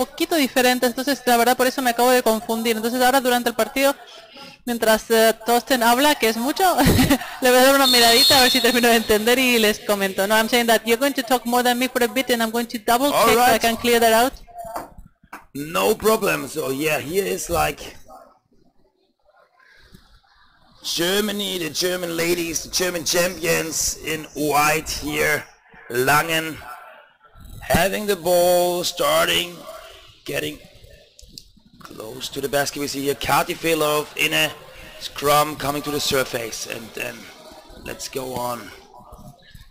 poquito diferentes, entonces la verdad por eso me acabo de confundir. Entonces ahora durante el partido, mientras uh, Tosten habla, que es mucho, le voy a dar una miradita a ver si termino de entender y les comento. No, I'm saying that you're going to talk more than me for a bit and I'm going to double check right. so I can clear that out. No problem. So yeah, here is like Germany, the German ladies, the German champions in white here, Langen, having the ball, starting, getting close to the basket. We see here Kati Filov in a scrum coming to the surface, and then let's go on.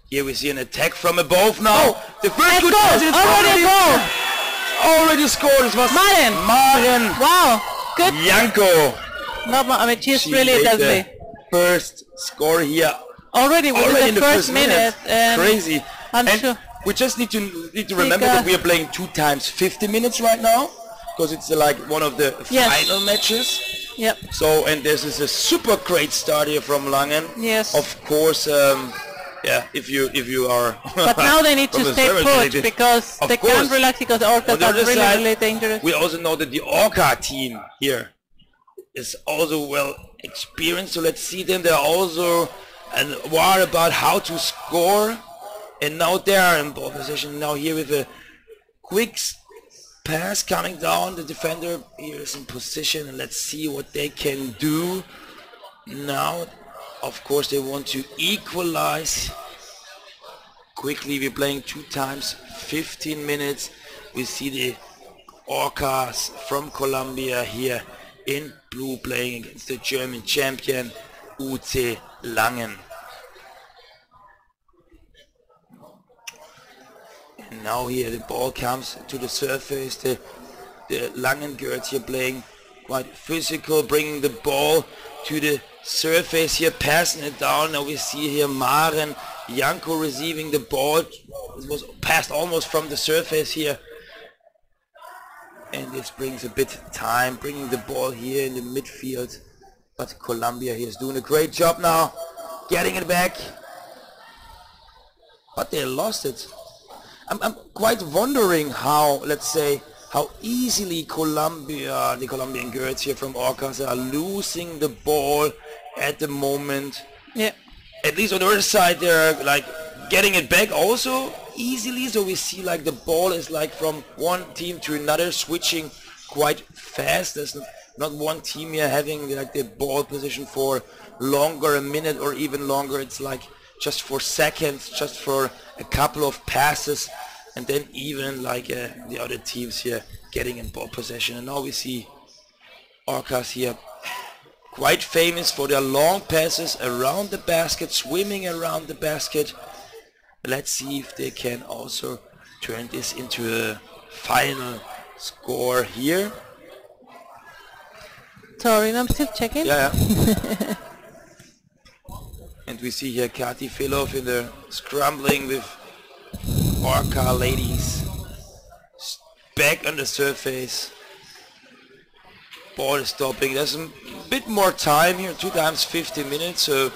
Here we see an attack from above now. Oh, the first good is already, already, already scored. It was Maren. Maren. Wow, good. Janko. No, I mean she's she really deadly. First score here. Already within already the, first, first minute. minute. Crazy. I'm and sure. We just need to need to remember that we are playing two times 50 minutes right now because it's like one of the yes. final matches. Yep. So and this is a super great start here from Langen. Yes. Of course. Um, yeah, if you if you are. but now they need to stay put because they course. can't relax because Orcas are really side, really dangerous. We also know that the Orca team here is also well experienced. So let's see them. They're also and worried about how to score and now they are in ball position. Now here with a quick pass coming down. The defender here is in position and let's see what they can do. Now, of course, they want to equalize. Quickly, we're playing two times, 15 minutes. We see the Orcas from Colombia here in blue playing against the German champion UC Langen. And now here the ball comes to the surface. The, the Langengert here playing quite physical, bringing the ball to the surface here, passing it down. Now we see here Maren Janko receiving the ball. It was passed almost from the surface here. And this brings a bit time, bringing the ball here in the midfield. But Colombia here is doing a great job now, getting it back. But they lost it. I'm, I'm quite wondering how, let's say, how easily Colombia, the Colombian girls here from Orcas are losing the ball at the moment. Yeah. At least on the other side, they're like getting it back also easily. So we see like the ball is like from one team to another switching quite fast. There's not one team here having like the ball position for longer, a minute or even longer. It's like just for seconds, just for a couple of passes, and then even like uh, the other teams here getting in ball possession. And now we see Orcas here quite famous for their long passes around the basket, swimming around the basket. Let's see if they can also turn this into a final score here. Sorry, I'm still checking. Yeah. yeah. And we see here Kati Filov in the scrambling with Orca ladies. Back on the surface. Ball stopping. There's a bit more time here, two times 50 minutes, so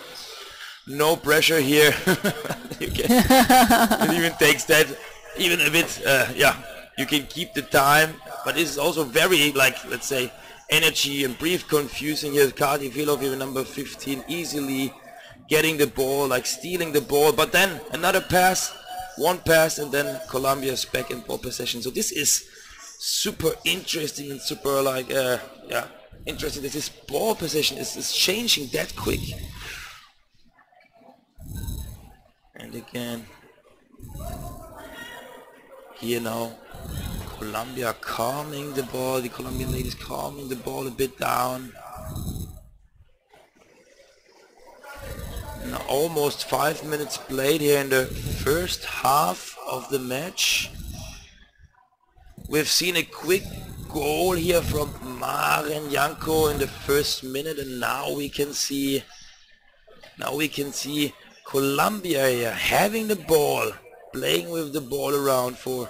no pressure here. you can, it even takes that even a bit, uh, yeah, you can keep the time, but this is also very, like, let's say, energy and brief confusing here. Kati Filov here, number 15, easily getting the ball, like stealing the ball, but then another pass, one pass, and then Colombia's back in ball possession. So this is super interesting and super like, uh, yeah, interesting that this ball possession is, is changing that quick. And again, here now, Colombia calming the ball, the Colombian ladies calming the ball a bit down. Almost five minutes played here in the first half of the match. We've seen a quick goal here from Maren Janko in the first minute and now we can see now we can see Colombia here having the ball playing with the ball around for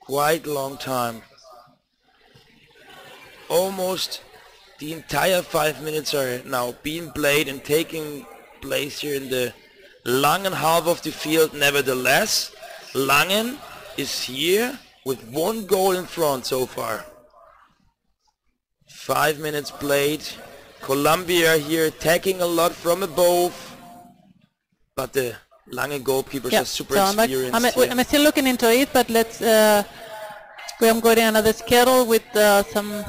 quite a long time almost the entire five minutes are now being played and taking place here in the Langen half of the field. Nevertheless, Langen is here with one goal in front so far. Five minutes played. Colombia here attacking a lot from above, but the Langen goalkeepers Yeah, are super so I'm, experienced. I'm, here. I'm still looking into it, but let's. Uh, we are going another schedule with uh, some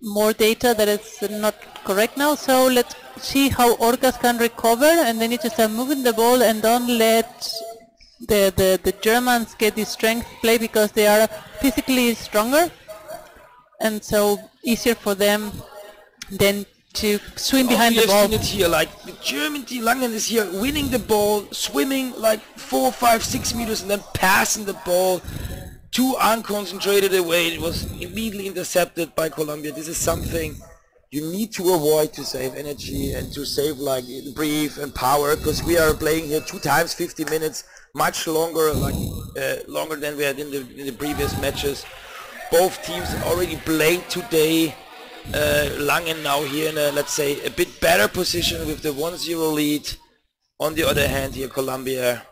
more data that is not correct now. So let's see how Orcas can recover, and they need to start moving the ball and don't let the the, the Germans get the strength play because they are physically stronger, and so easier for them than to swim behind oh, the ball. seen it here, like the German team, Langen is here winning the ball, swimming like four, five, six meters and then passing the ball too unconcentrated away. It was immediately intercepted by Colombia. This is something you need to avoid to save energy and to save like breath and power because we are playing here two times 50 minutes, much longer, like uh, longer than we had in the, in the previous matches. Both teams already played today. Uh, Langen now here in a, let's say, a bit better position with the 1-0 lead. On the other hand, here Colombia,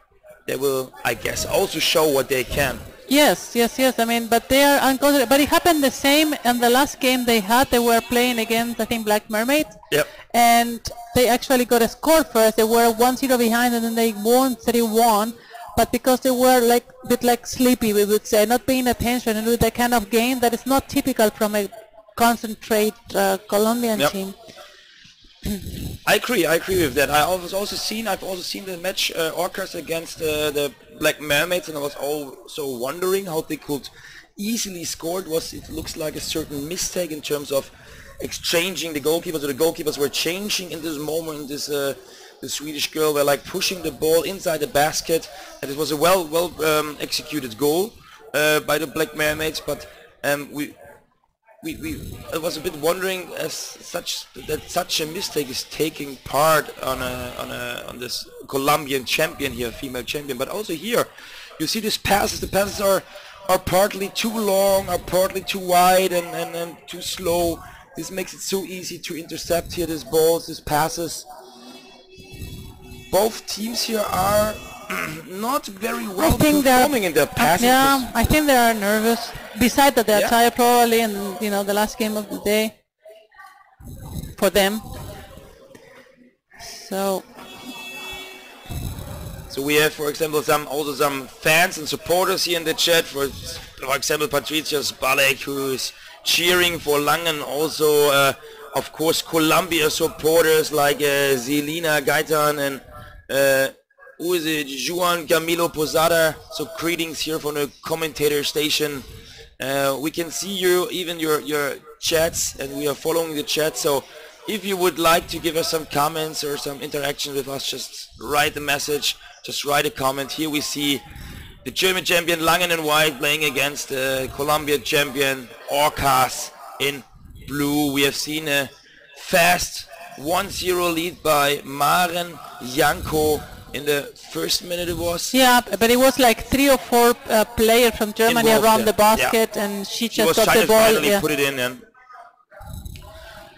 they will, I guess, also show what they can. Yes, yes, yes. I mean, but they are unconsidered. But it happened the same in the last game they had. They were playing against, I think, Black Mermaid. Yep. And they actually got a score first. They were 1-0 behind, and then they won 31. But because they were like a bit like sleepy, we would say, not paying attention, and with that kind of game that is not typical from a concentrate uh, Colombian Yep. team. I agree. I agree with that. I was also seen. I've also seen the match uh, Orcas against uh, the Black Mermaids, and I was also wondering how they could easily score. It was it looks like a certain mistake in terms of exchanging the goalkeepers. So the goalkeepers were changing in this moment. This uh, the Swedish girl were like pushing the ball inside the basket, and it was a well well um, executed goal uh, by the Black Mermaids. But um, we we, we I was a bit wondering as such that such a mistake is taking part on a on a on this Colombian champion here, female champion, but also here you see these passes. The passes are are partly too long, are partly too wide, and, and, and too slow. This makes it so easy to intercept here these balls, these passes. Both teams here are not very well think performing in their passing. Yeah, I think they are nervous. Besides that, they're Yeah. tired probably, and you know the last game of the day for them. So So we have, for example, some also some fans and supporters here in the chat. For for example, Patricia Spalek, who is cheering for Langen. Also, uh, of course, Colombia supporters like uh, Zelina Gaitan and uh, who is it, Juan Camilo Posada. So greetings here from the commentator station. Uh, we can see you, even your your chats, and we are following the chat. So if you would like to give us some comments or some interaction with us, just write a message, just write a comment. Here we see the German champion Langen in white playing against the Colombian champion Orcas in blue. We have seen a fast 1-0 lead by Maren Janko in the first minute it was. yeah, but it was like three or four uh, players from Germany Involved, around yeah. the basket, and she She just was got the ball. finally Yeah. put it in and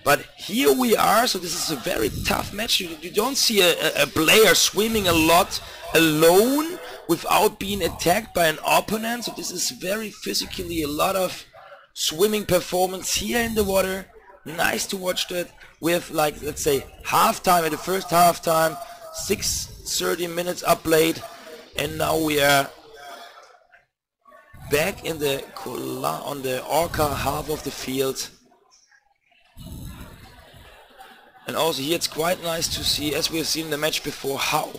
but here we are, so this is a very tough match. You, you don't see a, a- player swimming a lot alone without being attacked by an opponent. So this is very physically a lot of swimming performance here in the water. Nice to watch that. We have like let's say half time at the first half time, six thirty minutes up late. and now we are back in the on the Orca half of the field. And also here it's quite nice to see, as we have seen in the match before, how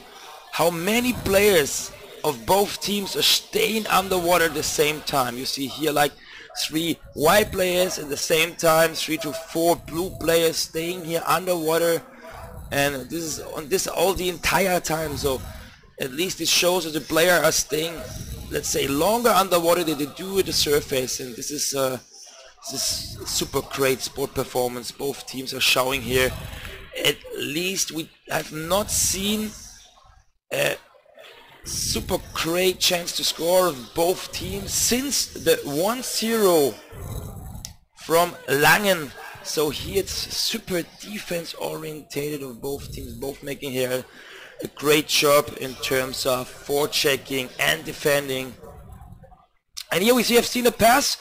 how many players of both teams are staying underwater at the same time. You see here like three white players at the same time, three to four blue players staying here underwater. And this is on this all the entire time. So at least it shows that the player are staying, let's say, longer underwater than they do at the surface. And this is uh, this is super great sport performance both teams are showing here. At least we have not seen a super great chance to score of both teams since the 1-0 from Langen. So here it's super defense orientated of both teams, both making here a great job in terms of forechecking and defending. And here we see, I've seen a pass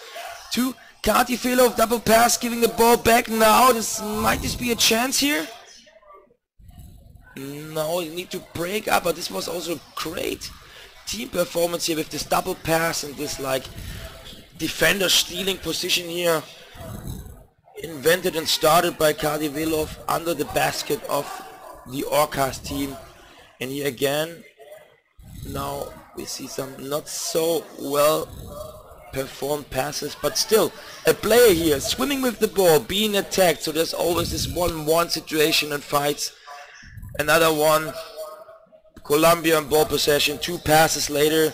to Kati Filov, double pass, giving the ball back now. This might just be a chance here. No, you need to break up, but this was also a great team performance here with this double pass and this like defender stealing position here. Invented and started by Kati Filov under the basket of the Orcas team. And here again, now we see some not so well performed passes, but still a player here swimming with the ball, being attacked. So there's always this one-one situation and fights. Another one. Colombia ball possession. Two passes later.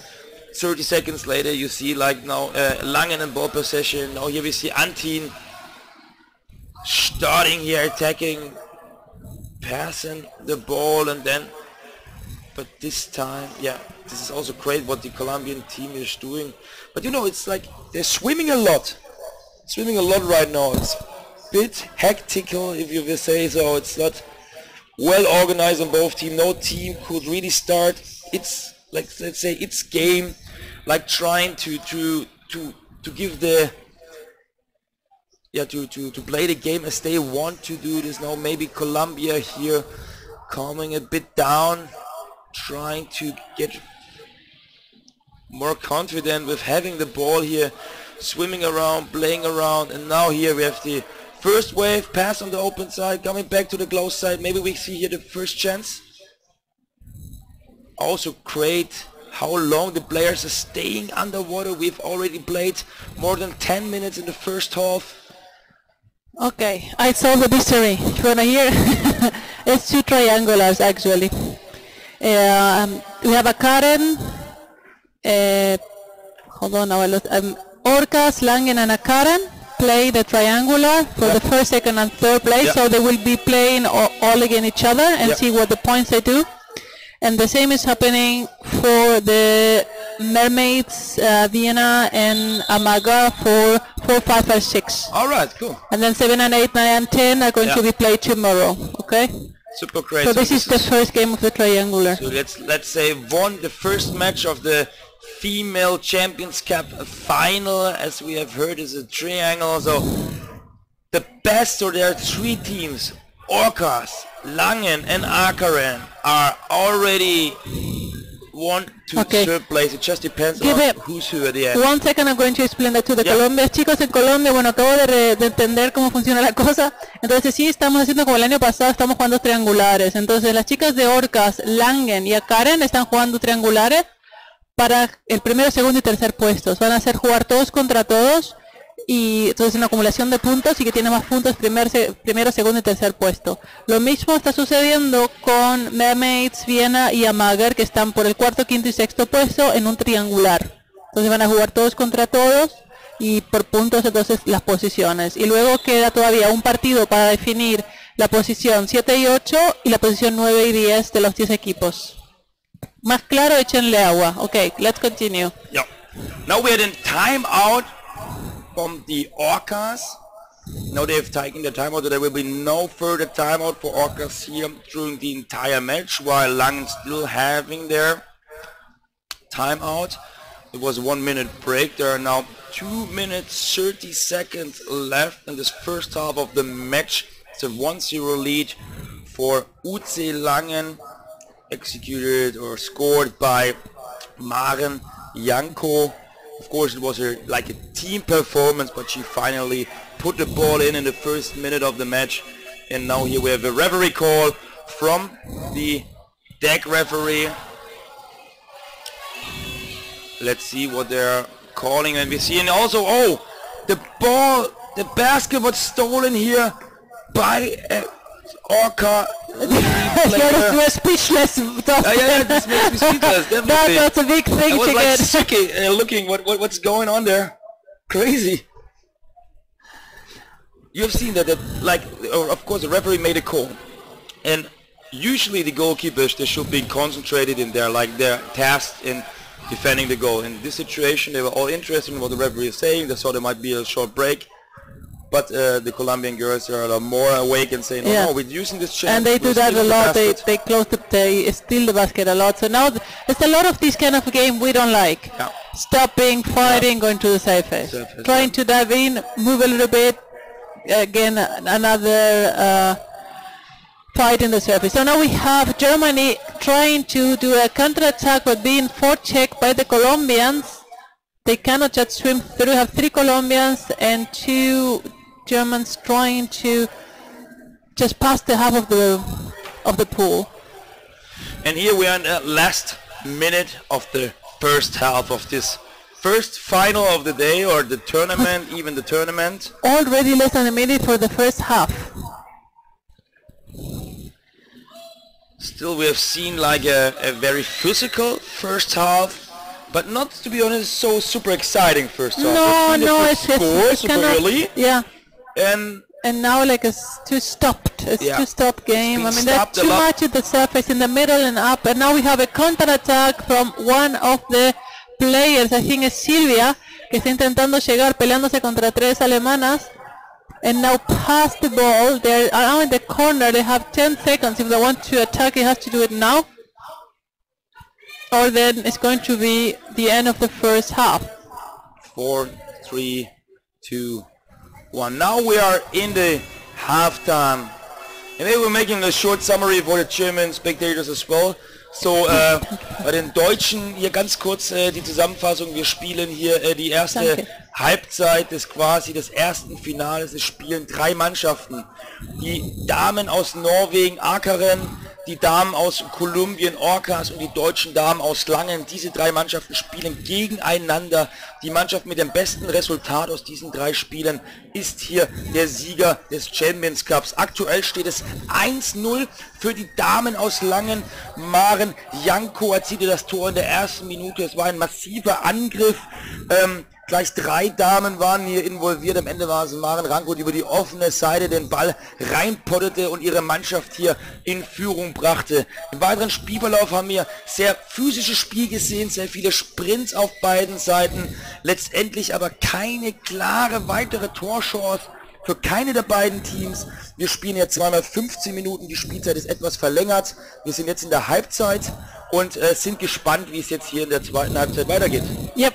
30 seconds later you see like now uh, Langen in ball possession. Now here we see Antin starting here attacking, passing the ball and then but this time yeah this is also great what the Colombian team is doing but you know it's like they're swimming a lot. Swimming a lot right now. It's a bit hectical if you will say so. It's not well organized on both teams. No team could really start. It's like let's say its game like trying to to to to give the yeah to to to play the game as they want to do this. Now maybe Colombia here calming a bit down trying to get more confident with having the ball here swimming around playing around and now here we have the first wave pass on the open side coming back to the close side maybe we see here the first chance also great how long the players are staying underwater we've already played more than 10 minutes in the first half Okay, I solved the mystery. You wanna hear? it's two triangulars actually. Um, we have Akaren. Uh, hold on, now I lost. Um, Orcas, Langen, and Akaren play the triangular for the first, second, and third place. Yep. So they will be playing all, all against each other and Yep. see what the points they do. And the same is happening for the Mermaids, uh, Vienna, and Amager for 4, 5, and 6. all right cool And then 7 and 8, 9 and 10 are going to be played tomorrow, okay? super great So this is the first game of the triangular. So let's let's say won the first match of the female Champions Cup final, as we have heard, is a triangle. So the best, or there are three teams: Orcas, Langen, and Akaren are already one to Okay. third place. It just depends Give on who's who at the end. One second, I'm going to explain that to the Yeah. Colombia. Chicos, en Colombia, bueno, acabo de, re- de entender cómo funciona la cosa. Entonces, sí, estamos haciendo como el año pasado, estamos jugando triangulares. Entonces, las chicas de Orcas, Langen y Akaren están jugando triangulares para el primero, segundo y tercer puestos. Van a hacer jugar todos contra todos y entonces una acumulación de puntos y que tiene más puntos primer, primero, segundo y tercer puesto. Lo mismo está sucediendo con Mermaids, Viena y Amager que están por el cuarto, quinto y sexto puesto en un triangular. Entonces van a jugar todos contra todos y por puntos entonces las posiciones. Y luego queda todavía un partido para definir la posición 7 y 8 y la posición 9 y 10 de los 10 equipos. Más claro, échenle agua. Ok, let's continue. Yeah. Now we're in timeout from the Orcas. Now they've taken the timeout, so there will be no further timeout for Orcas here during the entire match, while Langen still having their timeout. It was a one minute break. There are now 2 minutes 30 seconds left in this first half of the match. It's a 1-0 lead for UC Langen executed or scored by Maren Janko. Of course, it was a, like a team performance, but she finally put the ball in in the first minute of the match. And now here we have a referee call from the deck referee. Let's see what they're calling. And we see, and also, oh, the ball, the basket was stolen here by uh, Orca. Player. You're speechless. Yeah, yeah, yeah, this makes me speechless, that, definitely. that's a big I thing was like get. uh, looking what, what what's going on there. Crazy. You have seen that, that like, of course, the referee made a call, and usually the goalkeepers they should be concentrated in their like their task in defending the goal. In this situation, they were all interested in what the referee is saying. They thought there might be a short break, but uh, the Colombian girls are a lot more awake and saying, "No, Yeah. no, we're using this chance." and they do that a stealing the lot. They they close the they steal the basket a lot. So now th- there's a lot of this kind of game we don't like. Yeah. Stopping, fighting, going to the safe face, Safe face, trying to dive in, move a little bit. Again, another uh, fight in the surface. So now we have Germany trying to do a counter-attack but being forechecked by the Colombians. They cannot just swim through. We have three Colombians and two Germans trying to just pass the half of the of the pool. And here we are in the last minute of the first half of this first final of the day or the tournament, even the tournament. Already less than a minute for the first half. Still, we have seen like a, a very physical first half, but not, to be honest, so super exciting first half. No, We've seen the no, it's, it's, it's super kind of early, yeah. And And now like it's too stopped. It's Yeah. too stopped game. I mean, there's too much at the surface in the middle and up. And now we have a counter attack from one of the players. I think it's Silvia que está intentando llegar peleándose contra tres alemanas. And now pass the ball. They're now in the corner. They have 10 seconds. If they want to attack, it has to do it now. Or then it's going to be the end of the first half. four, three, two, one. Now we are in the halftime. And they were making a short summary for the German spectators as well. So, äh, bei den Deutschen hier ganz kurz äh, die Zusammenfassung. Wir spielen hier äh, die erste Danke. Halbzeit des quasi des ersten Finales. Es spielen drei Mannschaften. Die Damen aus Norwegen, Akeren, die Damen aus Kolumbien, Orcas und die deutschen Damen aus Langen. Diese drei Mannschaften spielen gegeneinander. Die Mannschaft mit dem besten Resultat aus diesen drei Spielen ist hier der Sieger des Champions Cups. Aktuell steht es 1-0 für die Damen aus Langen. Maren Janko erzielte das Tor in der ersten Minute. Es war ein massiver Angriff. Ähm, Gleich drei Damen waren hier involviert. Am Ende war es Maren Ranko, die über die offene Seite den Ball reinpottete und ihre Mannschaft hier in Führung brachte. Im weiteren Spielverlauf haben wir sehr physisches Spiel gesehen, sehr viele Sprints auf beiden Seiten. Letztendlich aber keine klare weitere Torchance für keine der beiden Teams. Wir spielen jetzt zweimal 15 Minuten, die Spielzeit ist etwas verlängert. Wir sind jetzt in der Halbzeit und äh, sind gespannt, wie es jetzt hier in der zweiten Halbzeit weitergeht. Yep.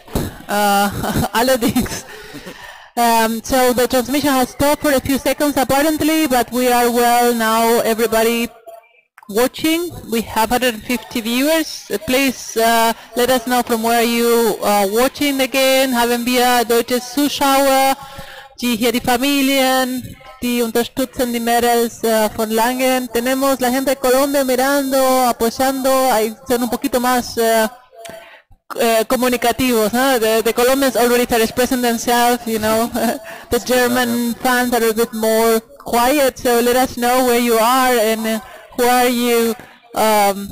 Uh, allerdings. Um, so the transmission has stopped for a few seconds apparently, but we are well now. Everybody watching. We have 150 viewers. Uh, Please uh, let us know from where you are watching again. Haben wir deutsche Zuschauer, die hier die Familien, die unterstützen die Mädels äh, von Langen. Tenemos la gente de Colombia mirando, apoyando. Ahí son un poquito más eh, uh, huh? The, the Colombians already start expressing themselves, you know. the German fans are a bit more quiet, so let us know where you are and uh, who are you um,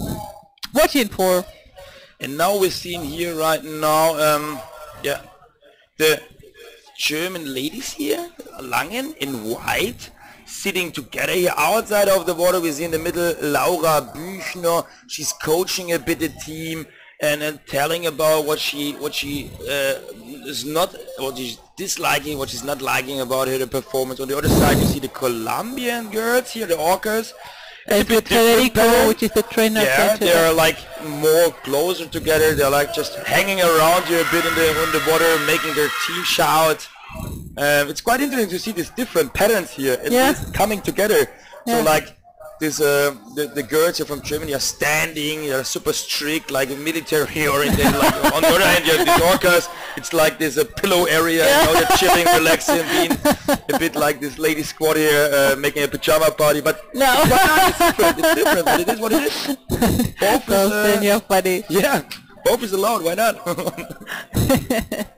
watching for. And now we're seeing here right now, um, yeah, the German ladies here, Langen in white, sitting together here outside of the water. We see in the middle Laura Büchner. She's coaching a bit the team and, and telling about what she what she uh, is not what she's disliking, what she's not liking about her performance. On the other side, you see the Colombian girls here, the Orcas. It's And bit with different Federico, which is the trainer. Yeah, they're like more closer together. They're like just hanging around you a bit in the in the water, making their team shout. Um, it's quite interesting to see these different patterns here and Yeah. coming together. So like this, uh, the, the girls here from Germany are standing, they're super strict, like military oriented. like on the other hand, you have these orcas. It's like there's a pillow area, you know, they're chilling, relaxing, being a bit like this lady squad here, uh, making a pajama party. But No. it's different. It's different, but it is what it is. Both is, So, uh, you're funny. yeah, both is allowed. Why not?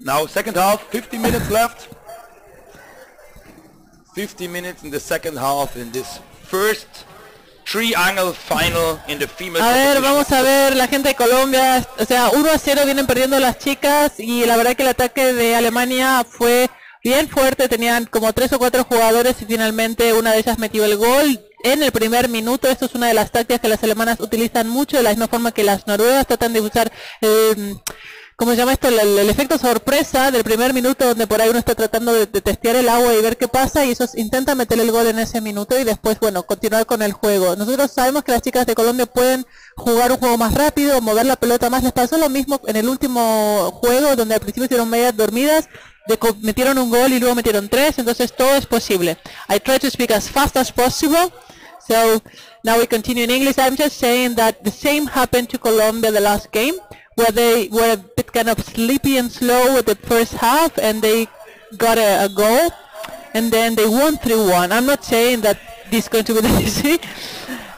now, second half, 50 minutes left. 50 minutes in the second half in this first triangle final in the female A ver, vamos a ver, la gente de Colombia, o sea, 1 a 0 vienen perdiendo las chicas y la verdad que el ataque de Alemania fue bien fuerte, tenían como 3 o 4 jugadores y finalmente una de ellas metió el gol en el primer minuto. Esto es una de las tácticas que las alemanas utilizan mucho, de la misma forma que las noruegas tratan de usar el como se llama esto? El, efecto sorpresa del primer minuto donde por ahí uno está tratando de, testear el agua y ver qué pasa y eso es- intenta meter el gol en ese minuto y después, bueno, continuar con el juego. Nosotros sabemos que las chicas de Colombia pueden jugar un juego más rápido, mover la pelota más. Les pasó lo mismo en el último juego donde al principio estuvieron medias dormidas, de metieron un gol y luego metieron tres, entonces todo es posible. I try to speak as fast as possible. So now we continue in English. I'm just saying that the same happened to Colombia the last game, where they were a bit kind of sleepy and slow with the first half, and they got a, a goal, and then they won 3-1. I'm not saying that this is going to be easy,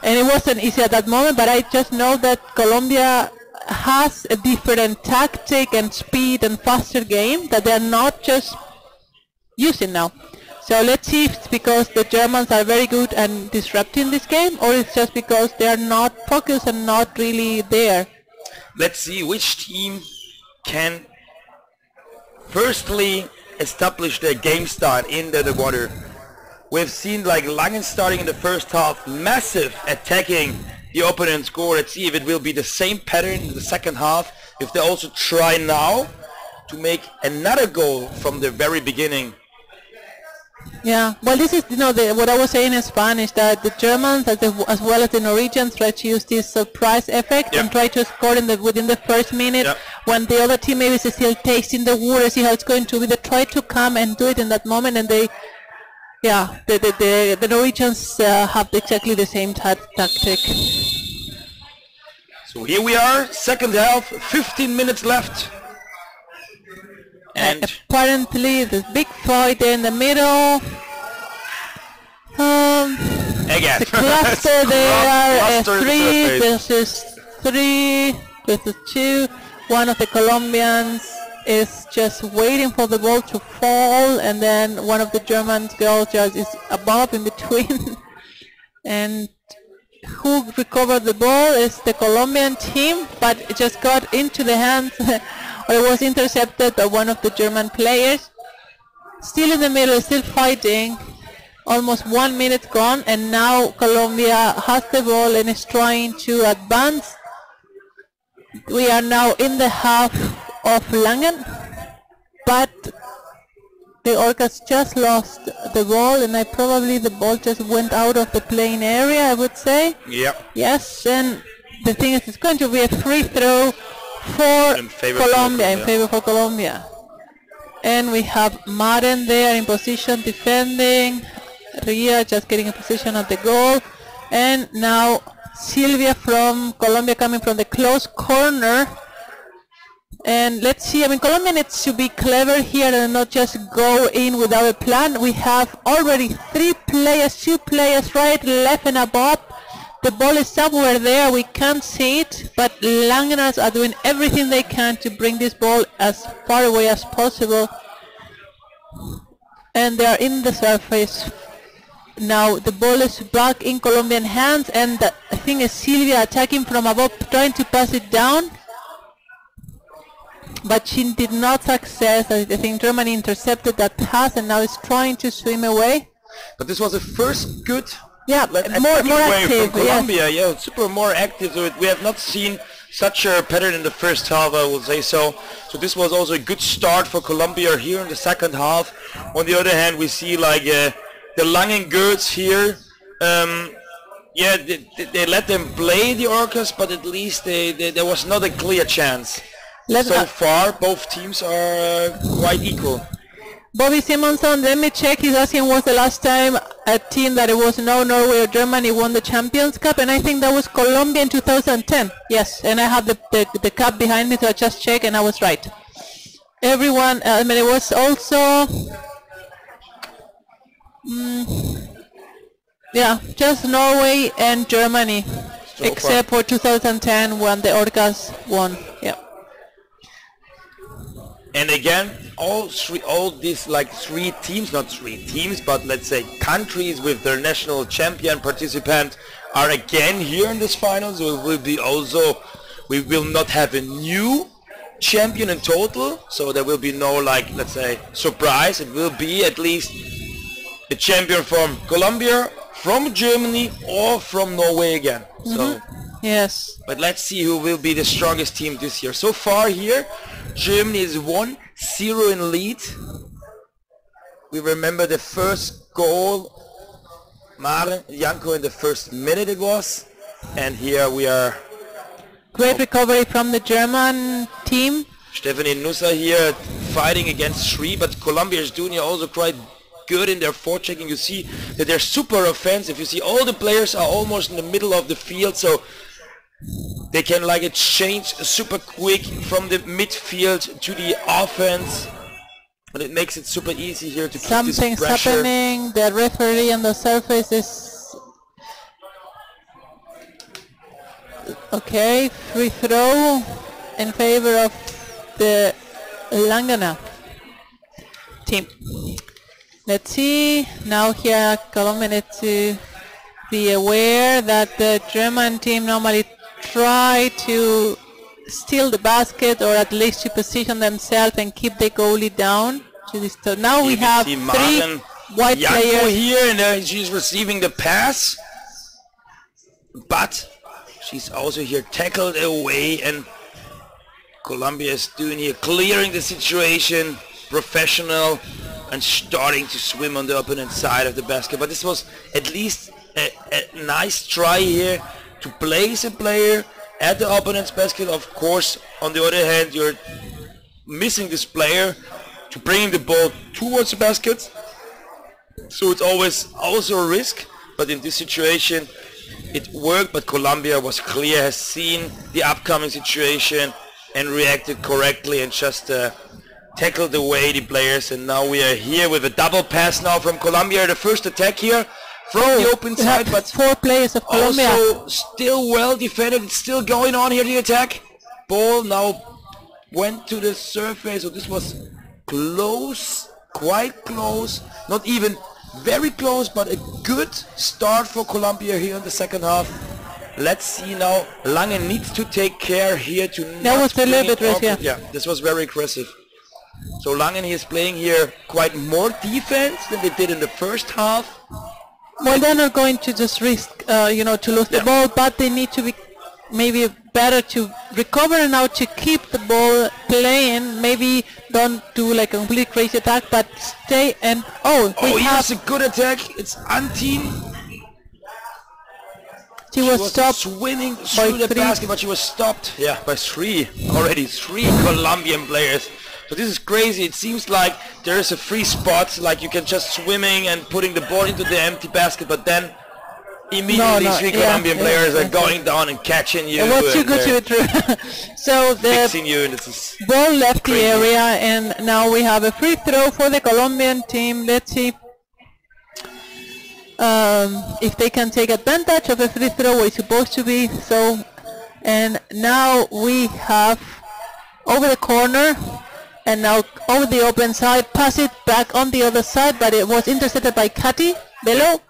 and it wasn't easy at that moment, but I just know that Colombia has a different tactic and speed and faster game that they're not just using now. So let's see if it's because the Germans are very good and disrupting this game or it's just because they are not focused and not really there. Let's see which team can firstly establish their game start in the, water. We've seen like Langen starting in the first half, massive attacking the opponent's goal. Let's see if it will be the same pattern in the second half. If they also try now to make another goal from the very beginning. Yeah, well this is, you know, the, what I was saying in Spanish, that the Germans as, the, as well as the Norwegians try to use this surprise effect Yeah. and try to score in the, within the first minute Yeah. when the other team maybe is still tasting the water, see how it's going to be. They try to come and do it in that moment and they, yeah, the, the, the, the Norwegians uh, have exactly the same ta- tactic. So here we are, second half, 15 minutes left. And apparently the big fight there in the middle. Um, again, the cluster there, uh, in the three versus three versus two. One of the Colombians is just waiting for the ball to fall, and then one of the German girls just is above in between. and who recovered the ball is the Colombian team, but it just got into the hands, or it was intercepted by one of the German players. Still in the middle, still fighting. Almost one minute gone, and now Colombia has the ball and is trying to advance. We are now in the half of Langen, but the Orcas just lost the ball, and I probably the ball just went out of the playing area. I would say. Yep. Yes, and the thing is, it's going to be a free throw for In favor for Colombia, in favor for Colombia. And we have Maren there in position defending. Ria just getting a position at the goal. And now Silvia from Colombia coming from the close corner. And let's see, I mean, Colombia needs to be clever here and not just go in without a plan. We have already three players, two players right, left and above. The ball is somewhere there, we can't see it, but Langeners are doing everything they can to bring this ball as far away as possible. And they are in the surface. Now the ball is back in Colombian hands and the, I think it's Silvia attacking from above, trying to pass it down but she did not success. I think Germany intercepted that pass and now is trying to swim away. But this was the first good Yeah, like, more more active. from Yes. Colombia. Yeah, super more active. So we have not seen such a pattern in the first half, I would say so. So this was also a good start for Colombia here in the second half. On the other hand, we see like uh, the Langen girls here. Um, yeah, they, they- let them play the Orcas, but at least they, they, there was not a clear chance. Let- so far, both teams are uh, quite equal. Bobby Simonson, let me check. He's asking was the last time a team that it was no Norway or Germany won the Champions Cup, and I think that was Colombia in 2010. Yes, and I have the, the, the cup behind me, so I just checked, and I was right. Everyone, uh, I mean, it was also, mm, yeah, just Norway and Germany, So except for 2010 when the Orcas won. Yeah. And again, all three, all these like three teams, not three teams, but let's say countries with their national champion participant are again here in this finals. We will be also, we will not have a new champion in total, so there will be no like, let's say, surprise. It will be at least a champion from Colombia, from Germany, or from Norway again. So. Mm-hmm. Yes. But let's see who will be the strongest team this year. So far here, Germany is 1-0 in lead. We remember the first goal, Maren Janko in the first minute it was. And here we are. Great recovery from the German team. Stephanie Nusser here fighting against Sri, but Colombia is doing also quite good in their forechecking. You see that they're super offensive. You see all the players are almost in the middle of the field, so they can like exchange super quick from the midfield to the offense. But it makes it super easy here to keep Something's this pressure. happening. The referee on the surface is okay. Free throw in favor of the Langana team. Let's see. Now here Colombia needs to be aware that the German team normally try to steal the basket or at least to position themselves and keep the goalie down. To this so now we have three white Janko players. here, and uh, she's receiving the pass, but she's also here tackled away, and Colombia is doing here clearing the situation, professional, and starting to swim on the opponent side of the basket. But this was at least a, a nice try here to place a player at the opponent's basket. Of course, on the other hand, you're missing this player to bring the ball towards the basket. So it's always also a risk, but in this situation it worked, but Colombia was clear, has seen the upcoming situation and reacted correctly and just uh, tackled away the players and now we are here with a double pass now from Colombia, the first attack here from the open side, but four players of Colombia. also still well defended. It's still going on here, the attack. Ball now went to the surface, so this was close, quite close, not even very close, but a good start for Colombia here in the second half. Let's see now. Lange needs to take care here to That not was a little bit up. Yeah, this was very aggressive. So Langen is playing here quite more defense than they did in the first half. Well, they're not going to just risk, uh, you know, to lose the ball, but they need to be maybe better to recover and now to keep the ball playing. Maybe don't do like a complete crazy attack, but stay and oh, Oh, here's a good attack. It's Antin. she She was was stopped. swimming through the three. basket, but she was stopped. Yeah, by three. Already three Colombian players. So this is crazy. It seems like there is a free spot, like you can just swimming and putting the ball into the empty basket, but then immediately no, three yeah, Colombian yeah, players are exactly. going down and catching you. It was too and good to they're be true. so the you, and ball left the area and now we have a free throw for the Colombian team. Let's see um, if they can take advantage of a free throw it's supposed to be. So, and now we have over the corner and now over the open side, pass it back on the other side, but it was intercepted by Katy below.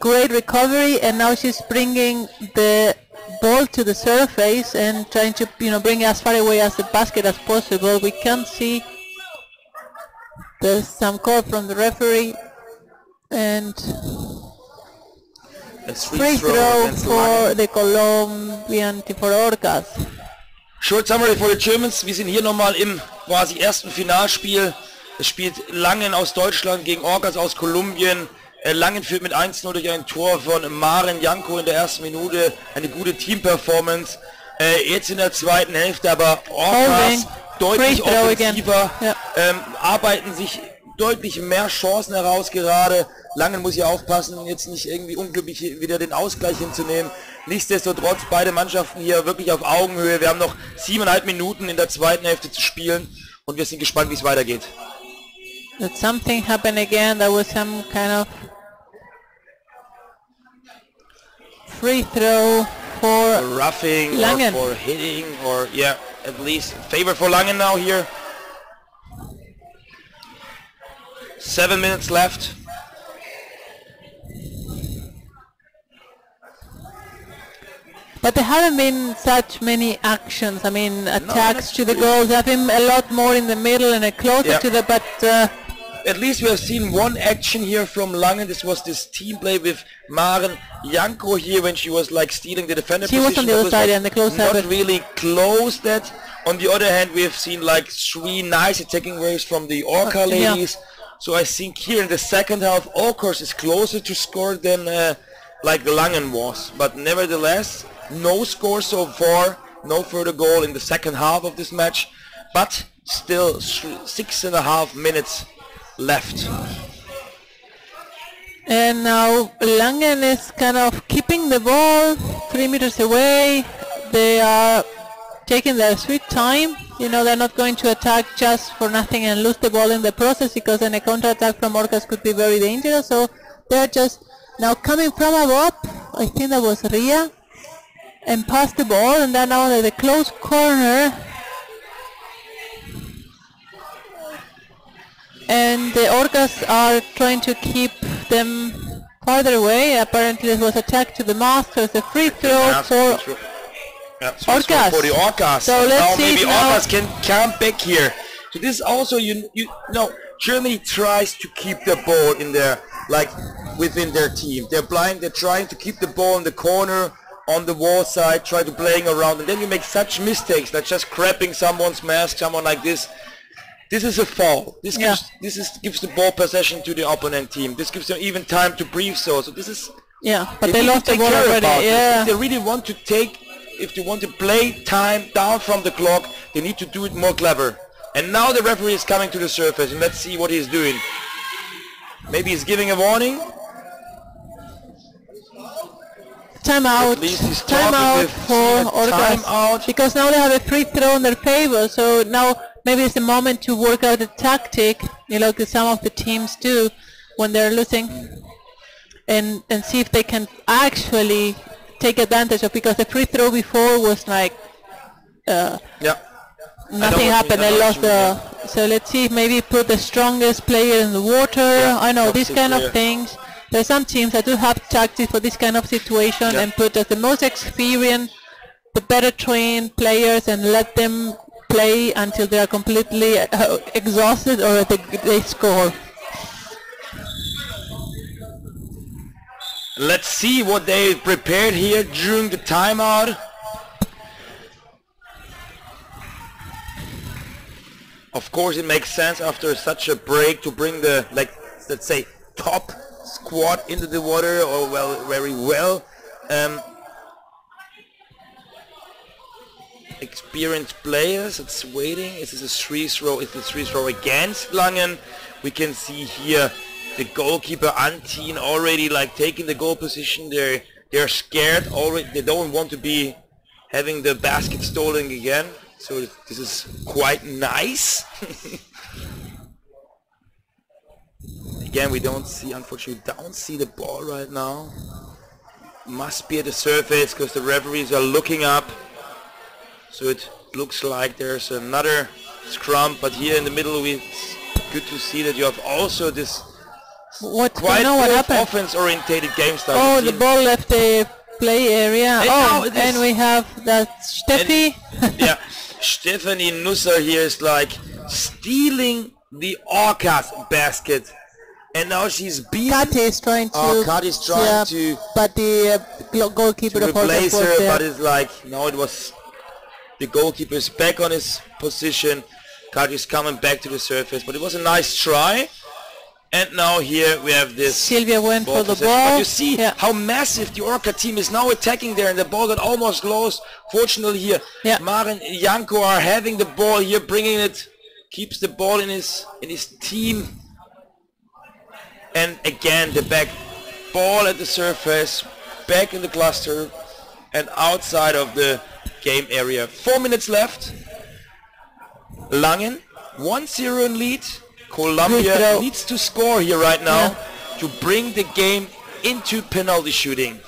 Great recovery, and now she's bringing the ball to the surface and trying to, you know, bring it as far away as the basket as possible. We can see there's some call from the referee, and a free throw against for the Colombian for Orcas. Short summary for the Germans. Wir sind hier nochmal im quasi ersten Finalspiel. Es spielt Langen aus Deutschland gegen Orcas aus Kolumbien. Äh, Langen führt mit 1-0 durch ein Tor von Maren Janko in der ersten Minute. Eine gute Team-Performance. Äh, jetzt in der zweiten Hälfte aber Orcas Holding. deutlich offensiver. Ja. Ähm, arbeiten sich deutlich mehr Chancen heraus gerade. Langen muss hier aufpassen, jetzt nicht irgendwie unglücklich wieder den Ausgleich hinzunehmen. Nichtsdestotrotz beide Mannschaften hier wirklich auf Augenhöhe. Wir haben noch siebeneinhalb Minuten in der zweiten Hälfte zu spielen und wir sind gespannt, wie es weitergeht. Did something happen again? There was some kind of free throw for Roughing Langen. or for hitting or yeah, at least favor for Langen now here. Seven minutes left. But there haven't been such many actions. I mean, attacks not to the goals. There have been a lot more in the middle and a closer Yeah. to the. But uh, At least we have seen one action here from Langen. This was this team play with Maren Janko here when she was like stealing the defender She was on the other side and the close Not really close that. On the other hand, we have seen like three nice attacking waves from the Orca Uh, yeah. ladies. So I think here in the second half, Orcas is closer to score than uh, like Langen was. But nevertheless, no score so far, no further goal in the second half of this match. But still six and a half minutes left. And now Langen is kind of keeping the ball three meters away. They are taking their sweet time. You know, they're not going to attack just for nothing and lose the ball in the process because then a counter-attack from Orcas could be very dangerous. So they're just now coming from above. I think that was Ria. And pass the ball and then now at the close corner. And the Orcas are trying to keep them farther away. Apparently it was attacked to the so it's a free throw for. Yeah, free Orcas. For the Orcas. So let's now see maybe now- Orcas can come back here. So this also you you know Germany tries to keep the ball in their like within their team. They're blind. They're trying to keep the ball in the corner on the wall side, try to playing around, and then you make such mistakes like just crapping someone's mask, someone like this. This is a foul. This Yeah. gives this is gives the ball possession to the opponent team. This gives them even time to breathe. So so this is yeah, but they to lost the ball already. Yeah, If they really want to take, if they want to play time down from the clock, they need to do it more clever. And now the referee is coming to the surface, and let's see what he's doing. Maybe he's giving a warning. Least he's talking timeout for yeah, Orcas timeout. because now they have a free throw in their favor. So now maybe it's the moment to work out a tactic, you know, because some of the teams do when they're losing, and and see if they can actually take advantage of because the free throw before was like uh, Yeah. nothing happened. They lost the. So let's see. if Maybe put the strongest player in the water. Yeah, I know these kind player. of things. There are some teams that do have tactics for this kind of situation Yeah. and put as the most experienced, the better trained players and let them play until they are completely uh, exhausted or they, they score. Let's see what they prepared here during the timeout. Of course, it makes sense after such a break to bring the, like, let's say, top squad into the water, or well, very well um, experienced players. It's waiting. Is this a three throw? Is the three throw against Langen? We can see here the goalkeeper Antin already like taking the goal position. They're they're scared already. They don't want to be having the basket stolen again. So this is quite nice. Again, we don't see, unfortunately, we don't see the ball right now. Must be at the surface because the referees are looking up. So it looks like there's another scrum, but here in the middle, we, it's good to see that you have also this What? quite no, what happened? offense-oriented game style. Oh, the ball left the play area. And oh, and we have that Steffi. yeah, Stephanie Nusser here is like stealing the Orcas basket. And now she's beating Kati is trying to. Oh, Kati's trying yeah, to- But the uh, goalkeeper to replace her, there. but it's like, no, it was the goalkeeper is back on his position. Kati's coming back to the surface, but it was a nice try. And now here we have this Sylvia went for the possession. ball. But you see Yeah. how massive the Orca team is now attacking there, and the ball got almost lost. Fortunately here, Yeah. Maren and Janko are having the ball here, bringing it, keeps the ball in his in his team. And again, the back ball at the surface, back in the cluster, and outside of the game area. Four minutes left. Langen, 1-0 in lead. Colombia needs to score here right now Yeah. to bring the game into penalty shooting.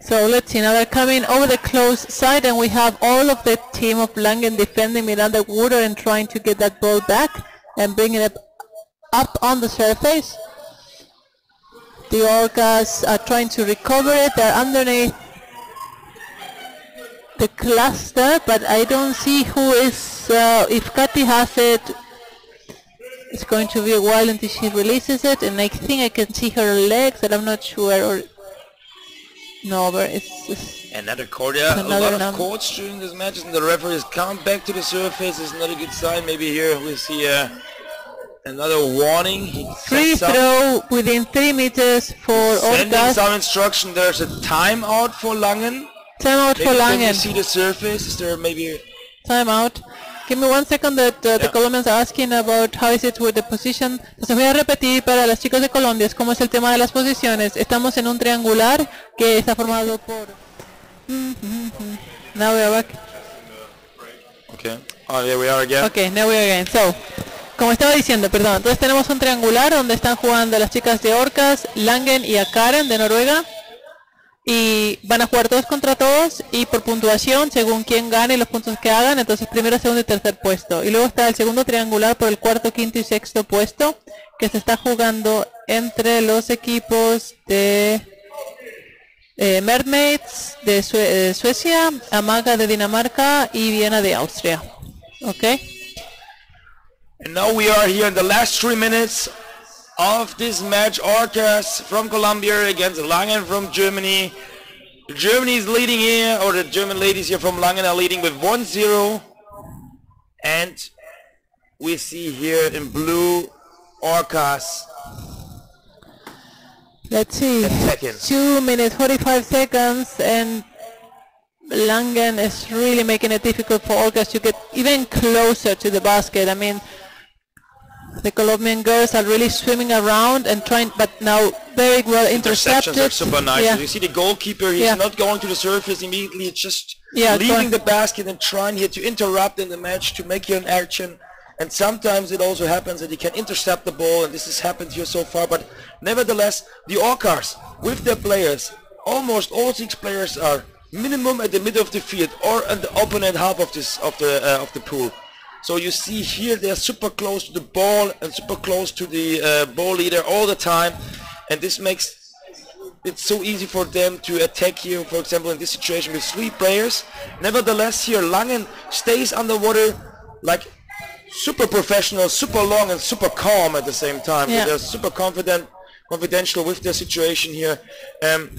So let's see, now they're coming over the close side and we have all of the team of Langen defending Miranda Water and trying to get that ball back and bringing it up, on the surface. The Orcas are trying to recover it, they're underneath the cluster, but I don't see who is, uh, if Kati has it, it's going to be a while until she releases it and I think I can see her legs but I'm not sure or no, but it's, it's Another. Yeah, a lot of num- courts during this match, and the referees come back to the surface. it's not a good sign. Maybe here we see uh, another warning. He Free up- throw within 3 meters for Sending Orcas. some instruction. There's a timeout for Langen. Timeout Maybe for can you Langen. see the surface? Is there maybe Timeout. Give me one second that uh, the Yeah. Colombians are asking about how is it with the position. Entonces voy a repetir para los chicos de Colombia es cómo es el tema de las posiciones. Estamos en un triangular que está formado por... Now we are back. Okay. Oh, there we are again. Ok, now we are again. So, como estaba diciendo, perdón, entonces tenemos un triangular donde están jugando las chicas de Orcas, Langen y Akaren de Noruega. Y van a jugar todos contra todos y por puntuación, según quién gane los puntos que hagan, entonces primero, segundo y tercer puesto. Y luego está el segundo triangular por el cuarto, quinto y sexto puesto, que se está jugando entre los equipos de eh, Mermaids de Sue- eh, Suecia, Amaga de Dinamarca y Viena de Austria. ¿Ok? And now we are here in the last three minutes of this match. Orcas from Colombia against Langen from Germany. Germany is leading here, or the German ladies here from Langen are leading with 1-0. And we see here in blue Orcas Let's see. attacking. 2 minutes 45 seconds and Langen is really making it difficult for Orcas to get even closer to the basket. I mean, the Colombian girls are really swimming around and trying, but now very well Interceptions intercepted. are super nice. Yeah. You see the goalkeeper, he's Yeah. not going to the surface immediately, just Yeah, leaving the basket and trying here to interrupt in the match to make here an action. And sometimes it also happens that he can intercept the ball, and this has happened here so far. But nevertheless, the Orcas, with their players, almost all six players are minimum at the middle of the field or at the opponent half of this of the uh, of the pool. So you see here they're super close to the ball and super close to the uh, ball leader all the time, and this makes it so easy for them to attack here, for example, in this situation with three players. Nevertheless, here Langen stays underwater like super professional, super long, and super calm at the same time. Yeah. So they're super confident, confidential with their situation here. Um,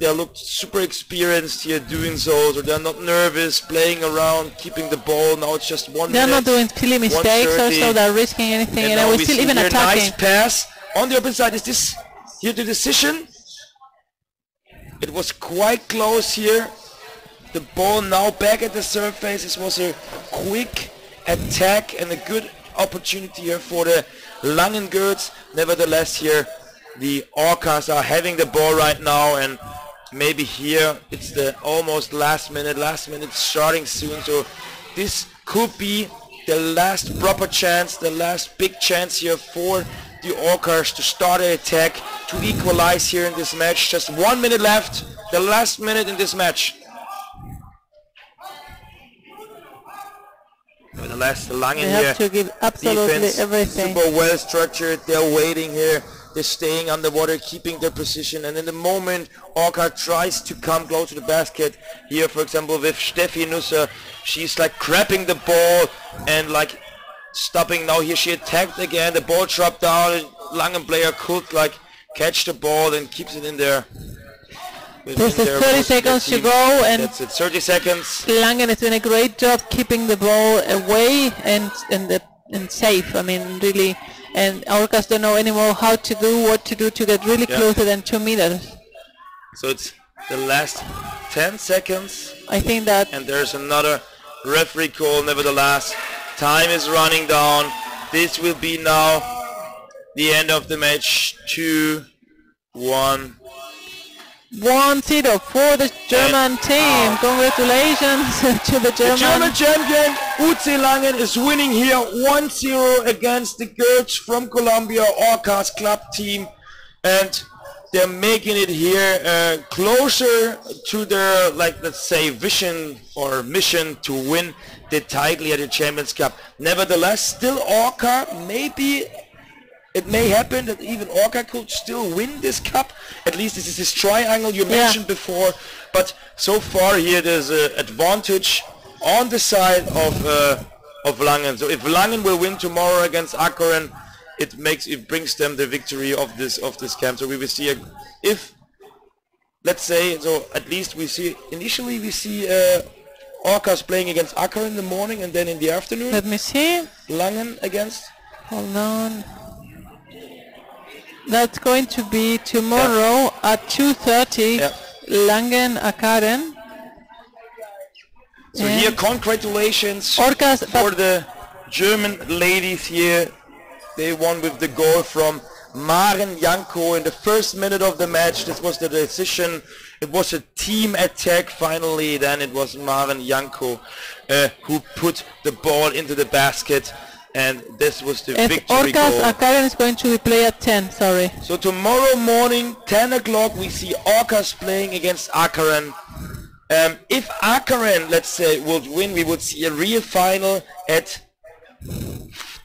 they look super experienced here doing so, so they're not nervous, playing around, keeping the ball. Now it's just one They're not doing silly mistakes or so they're risking anything and, now was we still even attacking. Nice pass. On the open side, is this here the decision? It was quite close here. The ball now back at the surface. This was a quick attack and a good opportunity here for the Langengirls. Nevertheless, here the Orcas are having the ball right now and maybe here it's the almost last minute, last minute starting soon. So this could be the last proper chance, the last big chance here for the Orcas to start an attack, to equalize here in this match. Just one minute left, the last minute in this match. Nevertheless, the Langen here have to give absolutely defense everything. super well structured. They're waiting here. They're staying underwater, keeping their position. And in the moment Orca tries to come close to the basket, here for example with Steffi Nusser, she's like grabbing the ball and like stopping. Now here she attacked again. The ball dropped down. Langen player could like catch the ball and keeps it in there. within There's 30 seconds to go and That's it. 30 seconds. Langen is doing a great job keeping the ball away and and the, and safe. I mean, really, and Orcas don't know anymore how to do, what to do to get really Yeah. closer than two meters. So it's the last 10 seconds. I think that and there's another referee call nevertheless time is running down this will be now the end of the match two one one zero for the German team. Congratulations to the the German. German champion UC Langen is winning here 1-0 against the girls from Colombia Orcas club team and they're making it here uh, closer to their like let's say vision or mission to win the title at the Champions Cup. Nevertheless, still Orca maybe it may happen that even Orca could still win this cup. At least this is this triangle you Yeah. mentioned before. But so far here there's an advantage on the side of uh, of Langen. So if Langen will win tomorrow against Akaren, it makes it brings them the victory of this of this camp. So we will see a, if let's say, so at least we see, initially we see uh, Orcas playing against Acker in the morning and then in the afternoon, Let me see. Langen against, Hold on. That's going to be tomorrow at 2.30. Yeah. Langen Akaren. so And here congratulations Orcas, for the German ladies here. They won with the goal from Maren Janko in the first minute of the match. This was the decision. It was a team attack finally. Then it was Maren Janko uh, who put the ball into the basket. And this was the and victory Orcas goal. Akaren is going to play at 10, sorry. So tomorrow morning, 10 o'clock, we see Orcas playing against Akaren. Um, if Akaren, let's say, would win, we would see a real final at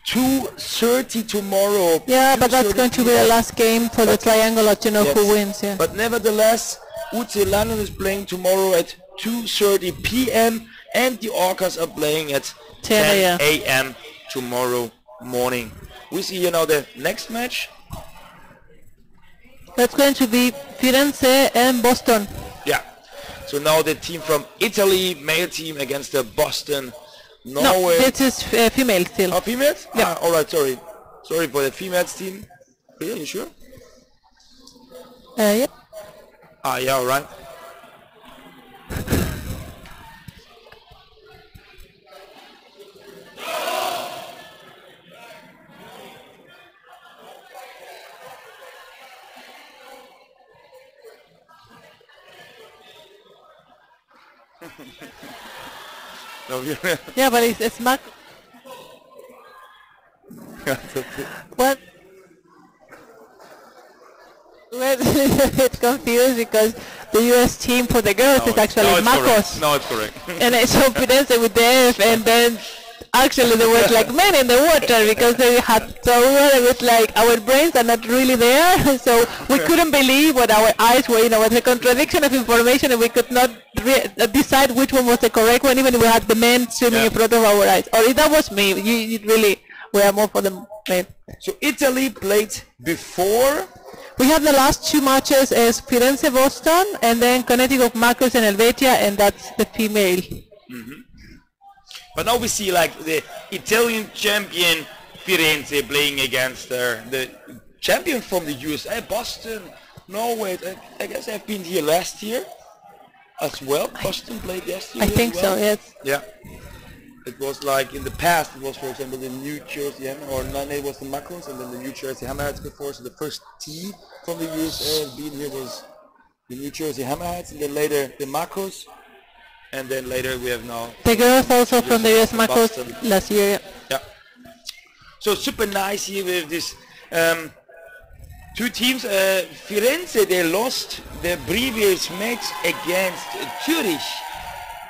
2.30 tomorrow. Yeah, but that's going to be the last game for the triangle to know who wins, yeah. But nevertheless, UC Langen is playing tomorrow at 2.30 p.m. and the Orcas are playing at 10 a.m. a.m. tomorrow morning. We see you now the next match. That's going to be Firenze and Boston. Yeah. So now the team from Italy, male team against the Boston, No, Norway. this is uh, female still. oh, females? Yeah. Ah, all right. Sorry. Sorry for the females team. Are you sure? Uh, yeah. Ah, yeah. All right. Yeah, but it's, it's Mac. What? A bit confused because the US team for the girls is actually no, it's Marcos. correct. No, it's correct. And I saw Firenze with the F and then actually there was like men in the water because they had so it was like our brains are not really there. So we couldn't believe what our eyes were you know it was a contradiction of information and we could not re- uh, decide which one was the correct one even if we had the men swimming Yeah. in front of our eyes. Or if that was me you, you really were more for the men. So Italy played before. we have the last two matches as Firenze Boston and then Connecticut Marcus and Helvetia and that's the female But now we see like the Italian champion Firenze playing against uh, the champion from the USA, Boston. No, wait, I, I guess I've been here last year as well. Boston played last year I think so yes Yeah. It was like in the past, it was for example the New Jersey Hammer, or no, it was the Macrons and then the New Jersey Hammerheads before. So the first team from the USA being here was the New Jersey Hammerheads, and then later the Macros, and then later we have now The girls also from the US Marcos last year. Yeah. So super nice here with this um, two teams. Uh, Firenze they lost their previous match against Zurich.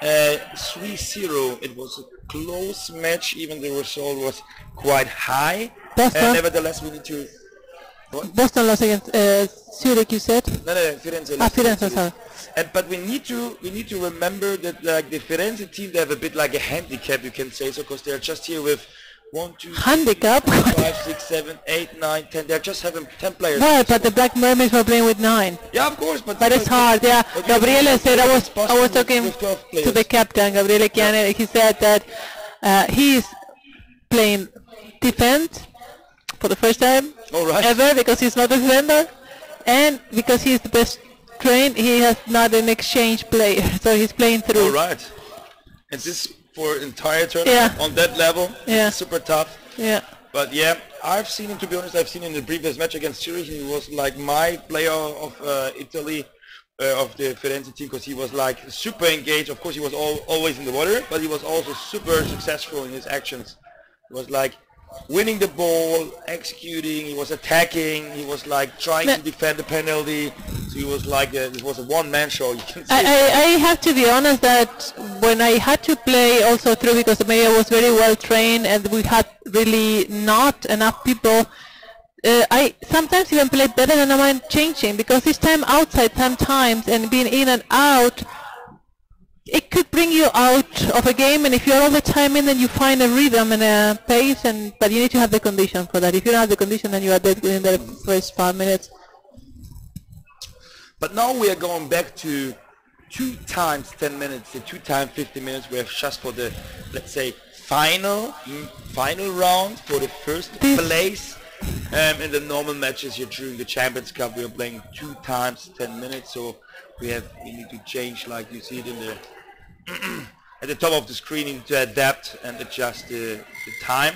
Uh, 3-0. It was a close match, even the result was quite high. Boston? Uh, nevertheless, we need to. What? Boston lost against uh, Zurich, you said? No, no, Firenze. Ah, Firenze, sorry. And, but we need to we need to remember that like the Firenze team they have a bit like a handicap you can say so because they're just here with one two Handicap? five, six, seven, eight, nine, ten. They're just having ten players. Well, but the Black Mermaids were playing with nine. Yeah, of course, but But it's hard, yeah. Gabriele said, I was, I was talking with 12 to the captain, Gabriele Chiane, he said that uh, is playing defense for the first time All right. ever because he's not a defender and because he's the best trained, he has not an exchange play, so he's playing through. All right. And this for entire tournament Yeah. on that level. Yeah. Super tough. Yeah. But yeah, I've seen him. To be honest, I've seen him in the previous match against Zurich. He was like my player of uh, Italy. Uh, of the Firenze team because he was like super engaged. Of course, he was all, always in the water, but he was also super successful in his actions. He was like winning the ball, executing. He was attacking. He was like trying No. to defend the penalty. So he was like a, it was a one-man show. I. I, I have to be honest that when I had to play also through because the I was very well trained and we had really not enough people, uh, I sometimes even played better than I mind changing because this time outside sometimes and being in and out, it could bring you out of a game and if you're all the time in then you find a rhythm and a pace and but you need to have the condition for that. If you don't have the condition then you are dead within the first five minutes. But now we are going back to two times 10 minutes, the two times 50 minutes. We have just for the, let's say, final mm, final round for the first place. Um, in the normal matches here during the Champions Cup, we are playing two times 10 minutes. So we have we need to change, like you see it in the at the top of the screen, you need to adapt and adjust the, the time.